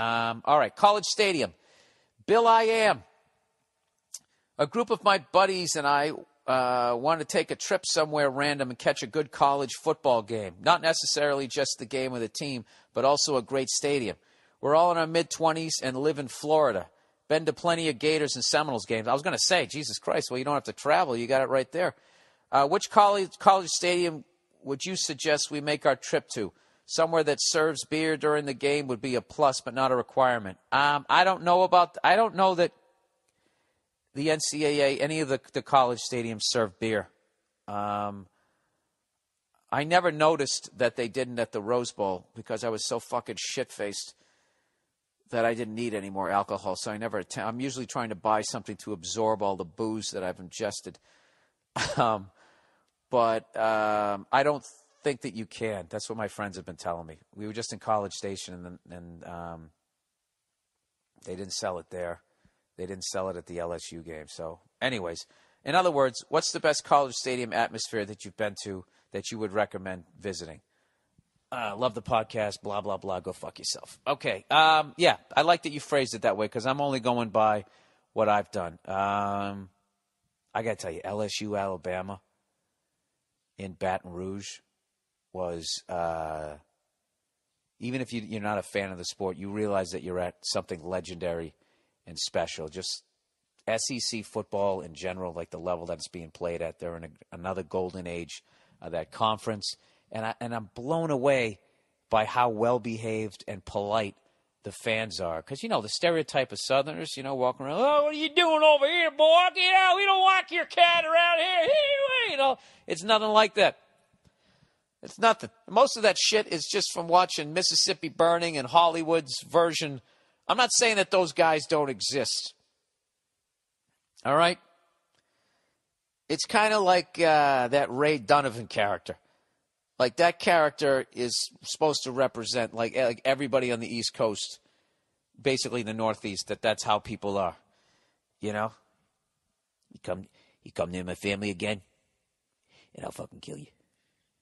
Um, all right, College Stadium. Billiam. A group of my buddies and I uh, want to take a trip somewhere random and catch a good college football game. Not necessarily just the game of the team, but also a great stadium. We're all in our mid 20s and live in Florida. Been to plenty of Gators and Seminoles games. I was going to say, Jesus Christ, well, you don't have to travel. You got it right there. Uh, which college, college stadium would you suggest we make our trip to? Somewhere that serves beer during the game would be a plus, but not a requirement. Um, I don't know about. I don't know that the NCAA, any of the, the college stadiums serve beer. Um, I never noticed that they didn't at the Rose Bowl because I was so fucking shit faced that I didn't need any more alcohol. So I never. Att- I'm usually trying to buy something to absorb all the booze that I've ingested. Um, but um, I don't think that you can. That's what my friends have been telling me. We were just in College Station, and and um, they didn't sell it there. They didn't sell it at the LSU game. So, anyways, in other words, what's the best college stadium atmosphere that you've been to that you would recommend visiting? Uh, love the podcast. Blah blah blah. Go fuck yourself. Okay. Um, yeah, I like that you phrased it that way because I'm only going by what I've done. Um, I got to tell you, LSU Alabama in Baton Rouge was uh, even if you, you're not a fan of the sport, you realize that you're at something legendary and special. Just SEC football in general, like the level that it's being played at, they're in a, another golden age of that conference, and I, and I'm blown away by how well behaved and polite the fans are. Because, you know, the stereotype of Southerners, you know, walking around, oh, what are you doing over here, boy? Get out. We don't like your cat around here. You know, it's nothing like that. It's nothing. Most of that shit is just from watching Mississippi Burning and Hollywood's version. I'm not saying that those guys don't exist. All right? It's kind of like uh, that Ray Donovan character. Like that character is supposed to represent like like everybody on the East Coast, basically the Northeast. That that's how people are. You know. You come you come near my family again, and I'll fucking kill you.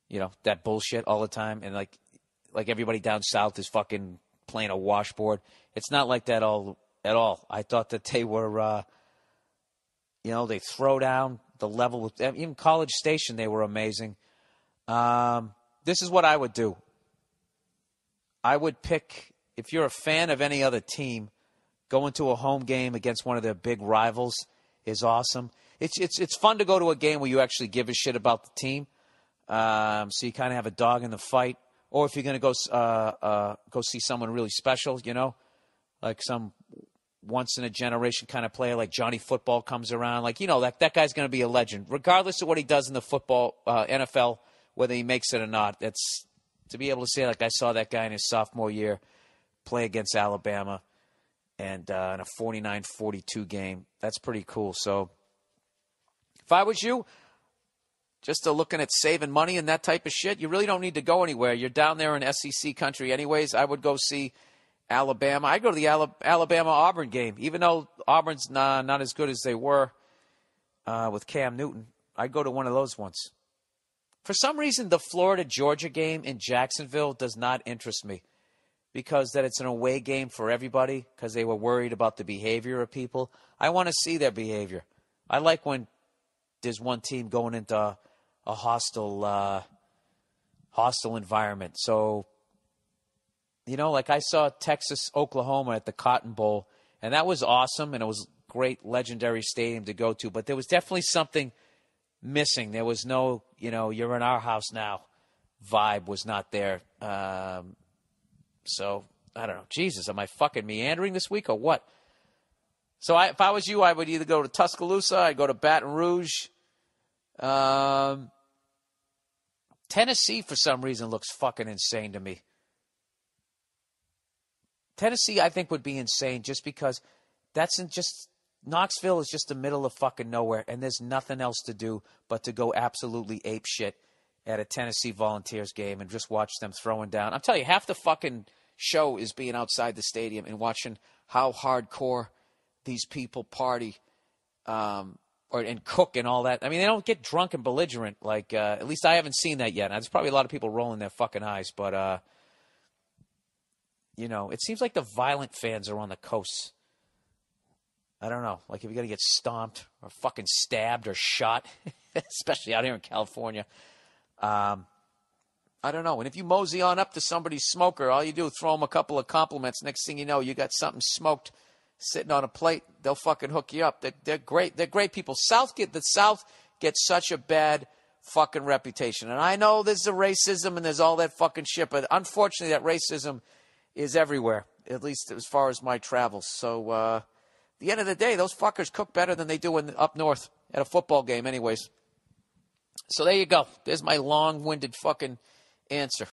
You know that bullshit all the time, and like like everybody down south is fucking playing a washboard. It's not like that all at all. I thought that they were, uh, you know, they throw down the level with even College Station. They were amazing. Um, this is what I would do. I would pick if you're a fan of any other team, going to a home game against one of their big rivals is awesome. It's it's it's fun to go to a game where you actually give a shit about the team. Um, so you kind of have a dog in the fight. Or if you're going to go uh, uh, go see someone really special, you know, like some once in a generation kind of player, like Johnny Football comes around, like you know that that guy's going to be a legend, regardless of what he does in the football uh, NFL, whether he makes it or not. That's to be able to say like I saw that guy in his sophomore year play against Alabama, and uh, in a 49-42 game. That's pretty cool. So if I was you, just to looking at saving money and that type of shit, you really don't need to go anywhere. You're down there in SEC country, anyways. I would go see Alabama. I go to the Alabama Auburn game, even though Auburn's not, not as good as they were uh, with Cam Newton. I'd go to one of those ones. For some reason, the Florida Georgia game in Jacksonville does not interest me because that it's an away game for everybody because they were worried about the behavior of people. I want to see their behavior. I like when there's one team going into a hostile uh, hostile environment. So, you know, like I saw Texas Oklahoma at the Cotton Bowl, and that was awesome, and it was great, legendary stadium to go to. But there was definitely something missing. There was no, you know, you're in our house now. Vibe was not there. Um, so I don't know. Jesus, am I fucking meandering this week or what? So I, if I was you, I would either go to Tuscaloosa, I'd go to Baton Rouge. Um, Tennessee, for some reason, looks fucking insane to me. Tennessee, I think, would be insane just because that's in just Knoxville is just the middle of fucking nowhere, and there's nothing else to do but to go absolutely ape shit at a Tennessee Volunteers game and just watch them throwing down. I'm telling you, half the fucking show is being outside the stadium and watching how hardcore these people party. Um, or and cook and all that. I mean, they don't get drunk and belligerent. Like uh, at least I haven't seen that yet. Now, there's probably a lot of people rolling their fucking eyes, but uh, you know, it seems like the violent fans are on the coasts. I don't know. Like if you're gonna get stomped or fucking stabbed or shot, especially out here in California. Um, I don't know. And if you mosey on up to somebody's smoker, all you do is throw them a couple of compliments. Next thing you know, you got something smoked sitting on a plate. They'll fucking hook you up. They're, they're great. They're great people. South get the South gets such a bad fucking reputation. And I know there's the racism and there's all that fucking shit, but unfortunately, that racism is everywhere. At least as far as my travels. So, uh, the end of the day, those fuckers cook better than they do in, up north at a football game, anyways. So there you go. There's my long-winded fucking answer.